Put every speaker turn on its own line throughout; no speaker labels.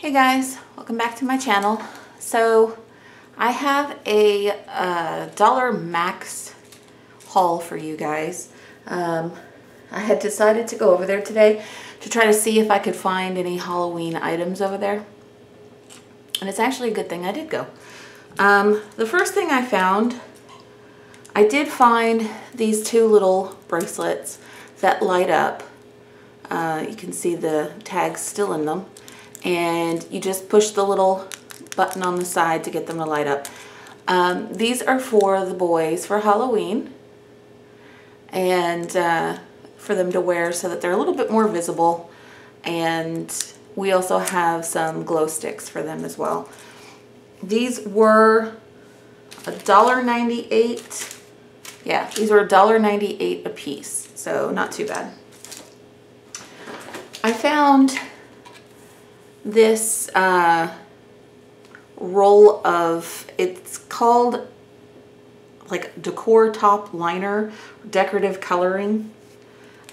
Hey guys, welcome back to my channel. So I have a Dollar Max haul for you guys. Um, I had decided to go over there today to try to see if I could find any Halloween items over there. And it's actually a good thing I did go. Um, the first thing I found, I did find these two little bracelets that light up. Uh, you can see the tags still in them and you just push the little button on the side to get them to light up. Um, these are for the boys for Halloween and uh, for them to wear so that they're a little bit more visible and we also have some glow sticks for them as well. These were a dollar ninety-eight. Yeah, these were a dollar ninety-eight a piece, so not too bad. I found this uh, roll of, it's called like decor top liner, decorative coloring,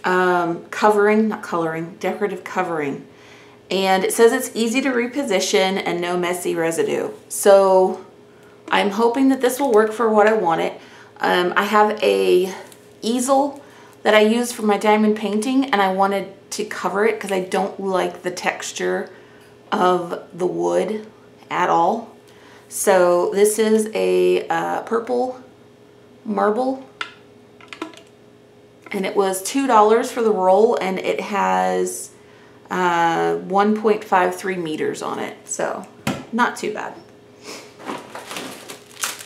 um, covering, not coloring, decorative covering. And it says it's easy to reposition and no messy residue. So I'm hoping that this will work for what I want it. Um, I have a easel that I use for my diamond painting and I wanted to cover it because I don't like the texture of the wood at all. So this is a uh, purple marble and it was $2 for the roll and it has uh, 1.53 meters on it. So not too bad.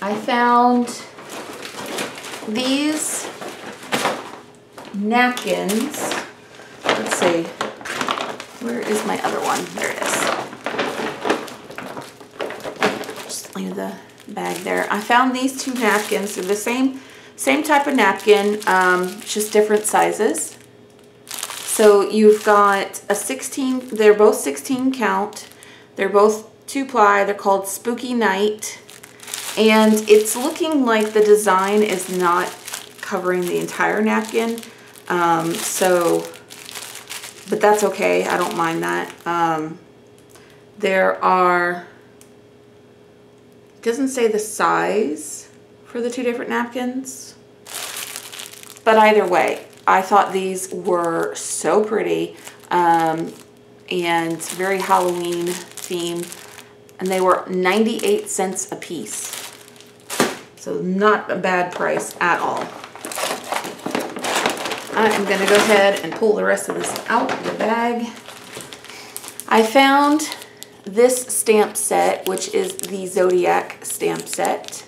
I found these napkins. Let's see. Where is my other one? There it is. Just leave the bag there. I found these two napkins. They're the same, same type of napkin, um, just different sizes. So you've got a 16, they're both 16 count. They're both two ply. They're called Spooky Night. And it's looking like the design is not covering the entire napkin. Um, so but that's okay. I don't mind that. Um, there are, it doesn't say the size for the two different napkins, but either way, I thought these were so pretty um, and very Halloween themed, and they were 98 cents a piece. So not a bad price at all. I am going to go ahead and pull the rest of this out of the bag. I found this stamp set, which is the Zodiac stamp set.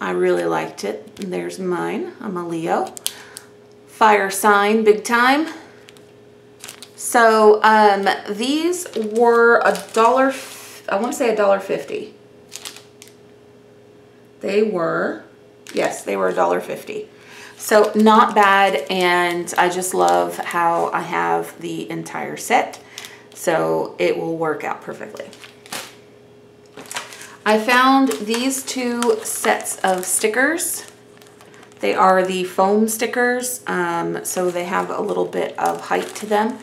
I really liked it. There's mine. I'm a Leo. Fire sign, big time. So um, these were a dollar, I want to say a dollar fifty. They were, yes, they were a dollar fifty. So not bad and I just love how I have the entire set. So it will work out perfectly. I found these two sets of stickers. They are the foam stickers, um, so they have a little bit of height to them.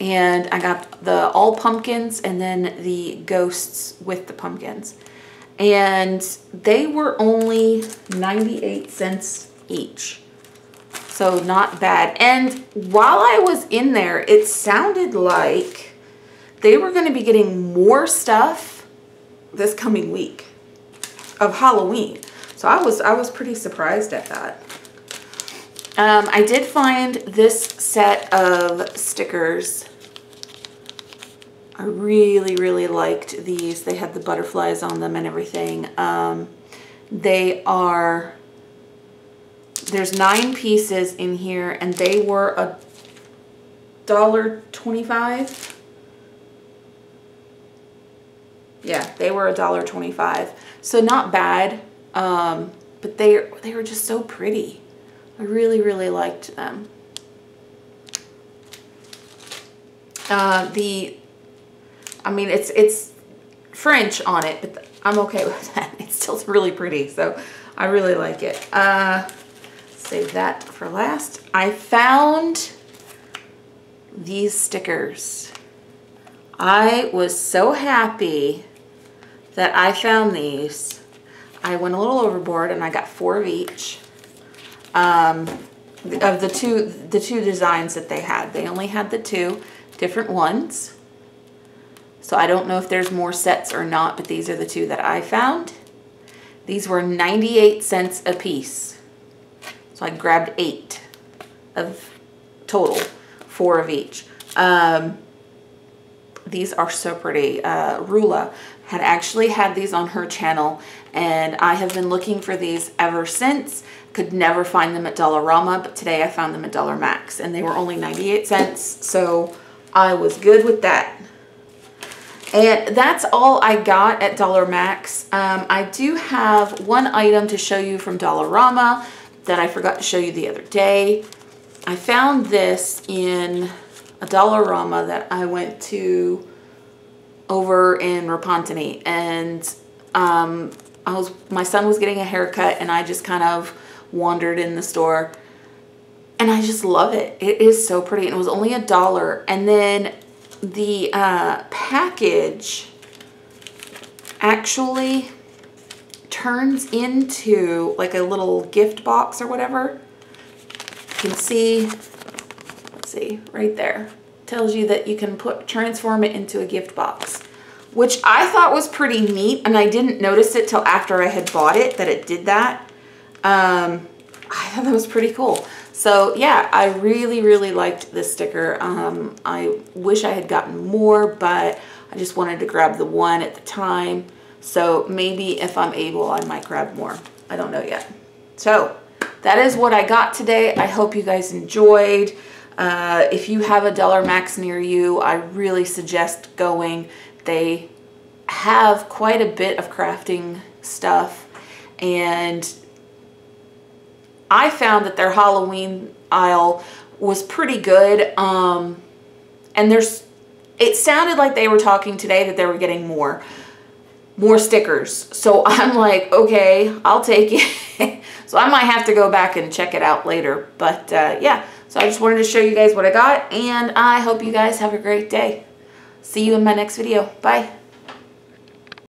And I got the all pumpkins and then the ghosts with the pumpkins. And they were only 98 cents each. So not bad. And while I was in there, it sounded like they were going to be getting more stuff this coming week of Halloween. So I was I was pretty surprised at that. Um, I did find this set of stickers. I really, really liked these. They had the butterflies on them and everything. Um, they are there's nine pieces in here and they were a dollar 25 yeah they were a dollar 25 so not bad um, but they they were just so pretty. I really really liked them. Uh, the I mean it's it's French on it but I'm okay with that. It's still really pretty so I really like it. Uh, Save that for last. I found these stickers. I was so happy that I found these. I went a little overboard and I got four of each. Um, of the two the two designs that they had. They only had the two different ones. So I don't know if there's more sets or not, but these are the two that I found. These were 98 cents a piece. So I grabbed eight of total, four of each. Um, these are so pretty. Uh, Rula had actually had these on her channel and I have been looking for these ever since. Could never find them at Dollarama, but today I found them at Dollar Max and they were only 98 cents. So I was good with that. And that's all I got at Dollar Max. Um, I do have one item to show you from Dollarama that I forgot to show you the other day. I found this in a Dollarama that I went to over in Repentigny and um, I was my son was getting a haircut and I just kind of wandered in the store and I just love it. It is so pretty and it was only a dollar and then the uh, package actually turns into like a little gift box or whatever. You can see, let's see, right there. Tells you that you can put transform it into a gift box, which I thought was pretty neat and I didn't notice it till after I had bought it that it did that. Um, I thought that was pretty cool. So yeah, I really, really liked this sticker. Um, I wish I had gotten more, but I just wanted to grab the one at the time. So maybe if I'm able, I might grab more. I don't know yet. So that is what I got today. I hope you guys enjoyed. Uh, if you have a Dollar Max near you, I really suggest going. They have quite a bit of crafting stuff and I found that their Halloween aisle was pretty good. Um, and there's, it sounded like they were talking today that they were getting more, more stickers. So I'm like, okay, I'll take it. so I might have to go back and check it out later. But uh, yeah, so I just wanted to show you guys what I got. And I hope you guys have a great day. See you in my next video. Bye.